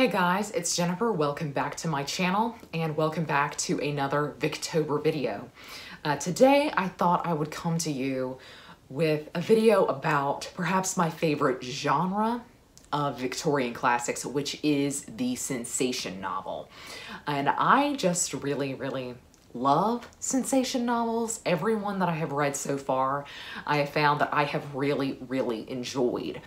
Hey guys, it's Jennifer. Welcome back to my channel and welcome back to another Victober video. Uh, today I thought I would come to you with a video about perhaps my favorite genre of Victorian classics, which is the sensation novel. And I just really, really love sensation novels. Every one that I have read so far, I have found that I have really, really enjoyed.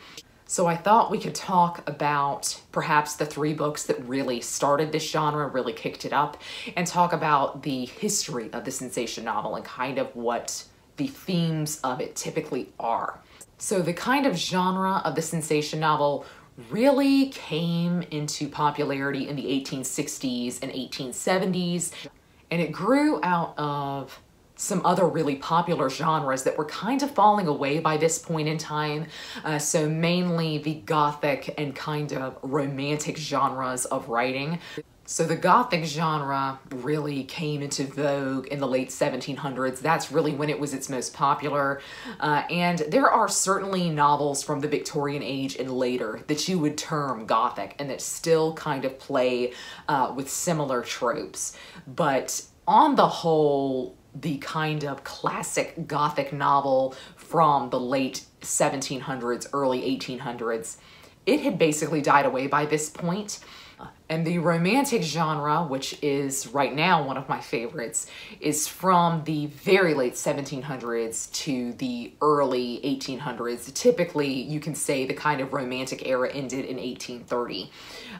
So I thought we could talk about perhaps the three books that really started this genre, really kicked it up, and talk about the history of the sensation novel and kind of what the themes of it typically are. So the kind of genre of the sensation novel really came into popularity in the 1860s and 1870s, and it grew out of some other really popular genres that were kind of falling away by this point in time. Uh, so mainly the gothic and kind of romantic genres of writing. So the Gothic genre really came into vogue in the late 1700s. That's really when it was its most popular. Uh, and there are certainly novels from the Victorian age and later that you would term Gothic and that still kind of play uh, with similar tropes. But on the whole, the kind of classic Gothic novel from the late 1700s, early 1800s, it had basically died away by this point. And the romantic genre, which is right now one of my favorites, is from the very late 1700s to the early 1800s. Typically, you can say the kind of romantic era ended in 1830.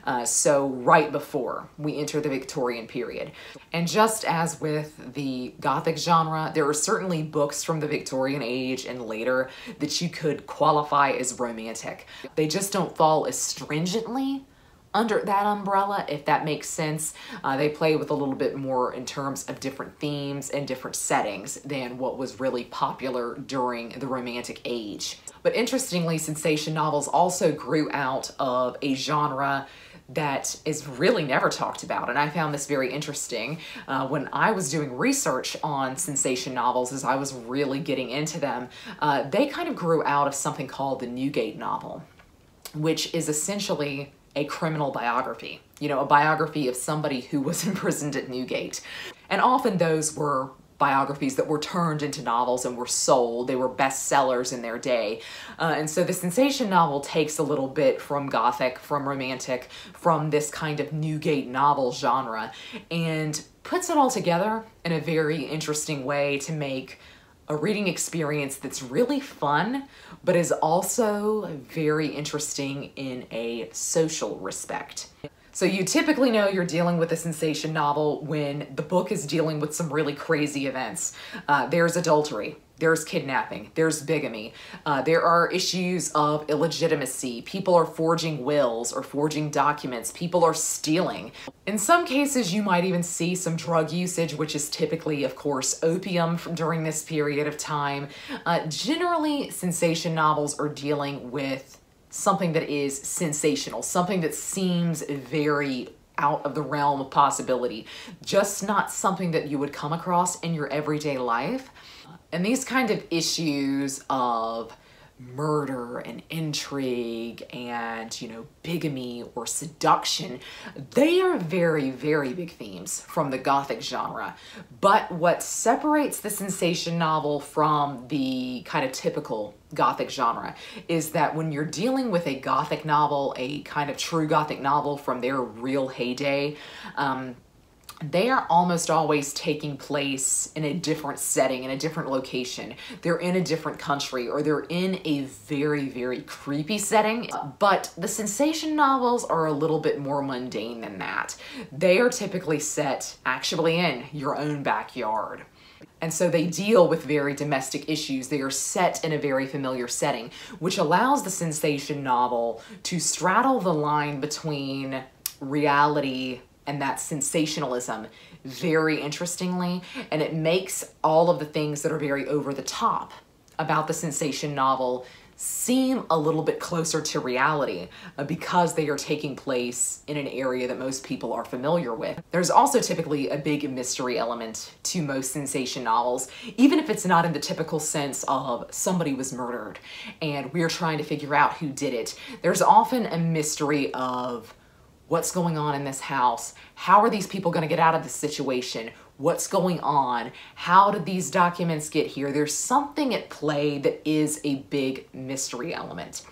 Uh, so right before we enter the Victorian period. And just as with the Gothic genre, there are certainly books from the Victorian age and later that you could qualify as romantic. They just don't fall as stringently under that umbrella, if that makes sense. Uh, they play with a little bit more in terms of different themes and different settings than what was really popular during the Romantic Age. But interestingly, sensation novels also grew out of a genre that is really never talked about. And I found this very interesting uh, when I was doing research on sensation novels as I was really getting into them. Uh, they kind of grew out of something called the Newgate novel, which is essentially a criminal biography, you know, a biography of somebody who was imprisoned at Newgate. And often those were biographies that were turned into novels and were sold. They were bestsellers in their day. Uh, and so the sensation novel takes a little bit from Gothic, from Romantic, from this kind of Newgate novel genre, and puts it all together in a very interesting way to make a reading experience that's really fun, but is also very interesting in a social respect. So you typically know you're dealing with a sensation novel when the book is dealing with some really crazy events. Uh, there's adultery, there's kidnapping, there's bigamy, uh, there are issues of illegitimacy, people are forging wills or forging documents, people are stealing. In some cases, you might even see some drug usage, which is typically, of course, opium during this period of time. Uh, generally, sensation novels are dealing with something that is sensational, something that seems very out of the realm of possibility, just not something that you would come across in your everyday life. And these kind of issues of murder and intrigue and, you know, bigamy or seduction, they are very, very big themes from the Gothic genre. But what separates the sensation novel from the kind of typical Gothic genre is that when you're dealing with a Gothic novel, a kind of true Gothic novel from their real heyday, um, they are almost always taking place in a different setting, in a different location. They're in a different country or they're in a very, very creepy setting. But the sensation novels are a little bit more mundane than that. They are typically set actually in your own backyard. And so they deal with very domestic issues. They are set in a very familiar setting, which allows the sensation novel to straddle the line between reality and that sensationalism very interestingly and it makes all of the things that are very over the top about the sensation novel seem a little bit closer to reality uh, because they are taking place in an area that most people are familiar with. There's also typically a big mystery element to most sensation novels, even if it's not in the typical sense of somebody was murdered and we're trying to figure out who did it. There's often a mystery of what's going on in this house? How are these people going to get out of this situation? What's going on? How did these documents get here? There's something at play that is a big mystery element.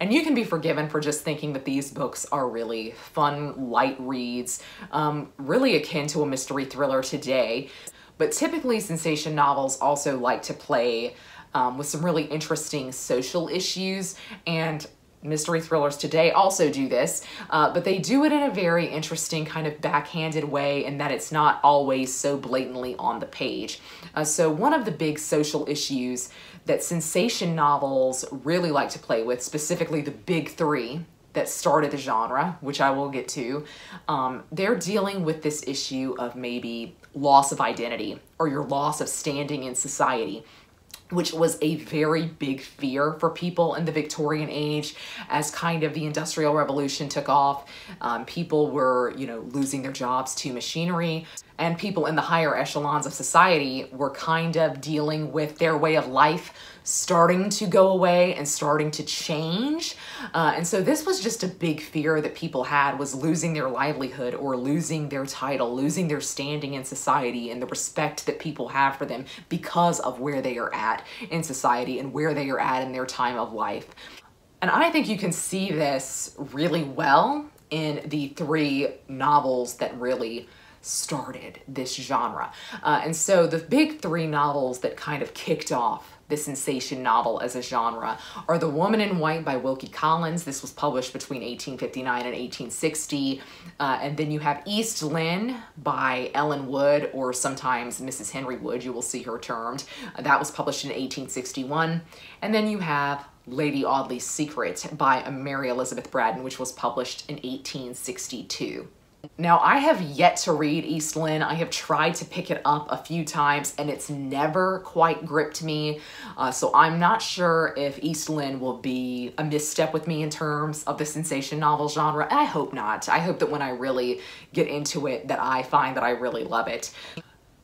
And you can be forgiven for just thinking that these books are really fun, light reads, um, really akin to a mystery thriller today. But typically, sensation novels also like to play um, with some really interesting social issues and mystery thrillers today also do this, uh, but they do it in a very interesting kind of backhanded way in that it's not always so blatantly on the page. Uh, so one of the big social issues that sensation novels really like to play with, specifically the big three, that started the genre, which I will get to, um, they're dealing with this issue of maybe loss of identity or your loss of standing in society which was a very big fear for people in the Victorian age as kind of the Industrial Revolution took off. Um, people were, you know, losing their jobs to machinery and people in the higher echelons of society were kind of dealing with their way of life starting to go away and starting to change. Uh, and so this was just a big fear that people had was losing their livelihood or losing their title, losing their standing in society and the respect that people have for them because of where they are at in society and where they are at in their time of life. And I think you can see this really well in the three novels that really started this genre. Uh, and so the big three novels that kind of kicked off the sensation novel as a genre are The Woman in White by Wilkie Collins. This was published between 1859 and 1860. Uh, and then you have East Lynne by Ellen Wood, or sometimes Mrs. Henry Wood, you will see her termed. Uh, that was published in 1861. And then you have Lady Audley's Secret by Mary Elizabeth Braddon, which was published in 1862. Now, I have yet to read East Lynne. I have tried to pick it up a few times and it's never quite gripped me. Uh, so I'm not sure if East Lynne will be a misstep with me in terms of the sensation novel genre. I hope not. I hope that when I really get into it that I find that I really love it.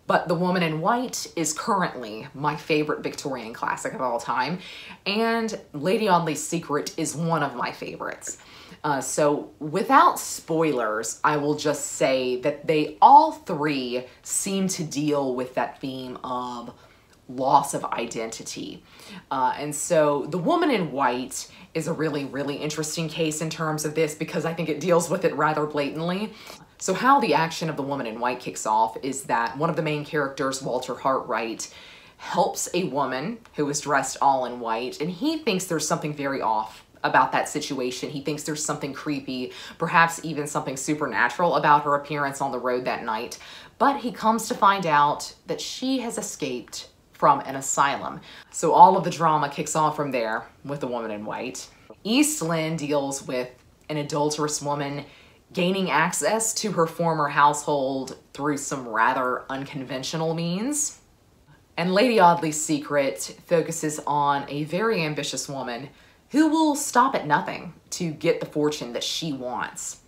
But The Woman in White is currently my favorite Victorian classic of all time, and Lady Audley's Secret is one of my favorites. Uh, so without spoilers, I will just say that they all three seem to deal with that theme of loss of identity. Uh, and so The Woman in White is a really, really interesting case in terms of this because I think it deals with it rather blatantly. So how the action of The Woman in White kicks off is that one of the main characters, Walter Hartright, helps a woman who is dressed all in white and he thinks there's something very off about that situation. He thinks there's something creepy, perhaps even something supernatural about her appearance on the road that night. But he comes to find out that she has escaped from an asylum. So all of the drama kicks off from there with the woman in white. East Lynne deals with an adulterous woman gaining access to her former household through some rather unconventional means. And Lady Audley's Secret focuses on a very ambitious woman who will stop at nothing to get the fortune that she wants.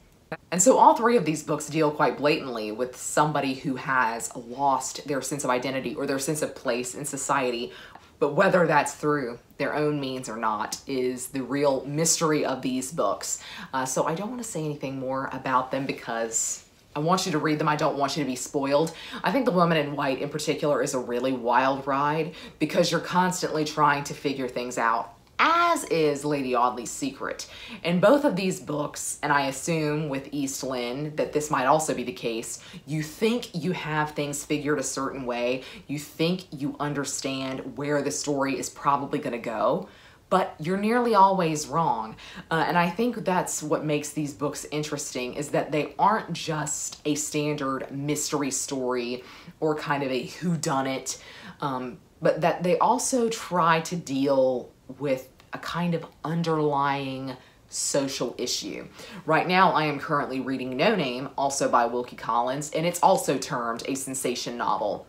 And so all three of these books deal quite blatantly with somebody who has lost their sense of identity or their sense of place in society. But whether that's through their own means or not is the real mystery of these books. Uh, so I don't want to say anything more about them because I want you to read them. I don't want you to be spoiled. I think The Woman in White in particular is a really wild ride because you're constantly trying to figure things out as is Lady Audley's Secret. In both of these books, and I assume with East Lynne that this might also be the case, you think you have things figured a certain way, you think you understand where the story is probably going to go, but you're nearly always wrong. Uh, and I think that's what makes these books interesting is that they aren't just a standard mystery story or kind of a whodunit, um, but that they also try to deal with a kind of underlying social issue. Right now, I am currently reading No Name, also by Wilkie Collins, and it's also termed a sensation novel.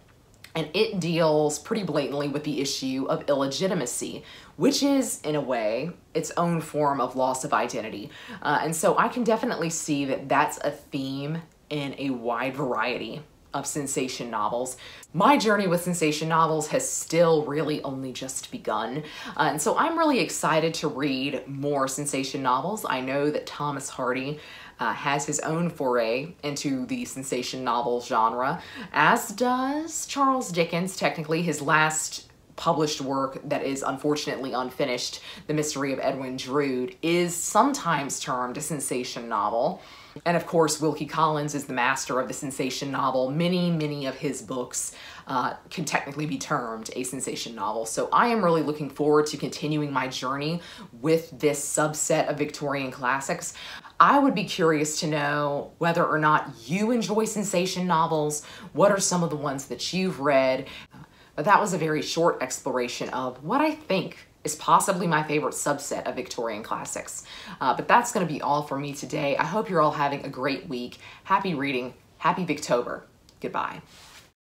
And it deals pretty blatantly with the issue of illegitimacy, which is, in a way, its own form of loss of identity. Uh, and so I can definitely see that that's a theme in a wide variety of sensation novels. My journey with sensation novels has still really only just begun, uh, and so I'm really excited to read more sensation novels. I know that Thomas Hardy uh, has his own foray into the sensation novel genre, as does Charles Dickens. Technically, his last published work that is unfortunately unfinished, The Mystery of Edwin Drood, is sometimes termed a sensation novel. And of course, Wilkie Collins is the master of the sensation novel. Many, many of his books uh, can technically be termed a sensation novel. So I am really looking forward to continuing my journey with this subset of Victorian classics. I would be curious to know whether or not you enjoy sensation novels. What are some of the ones that you've read? But that was a very short exploration of what I think is possibly my favorite subset of Victorian classics. Uh, but that's going to be all for me today. I hope you're all having a great week. Happy reading. Happy Victober. Goodbye.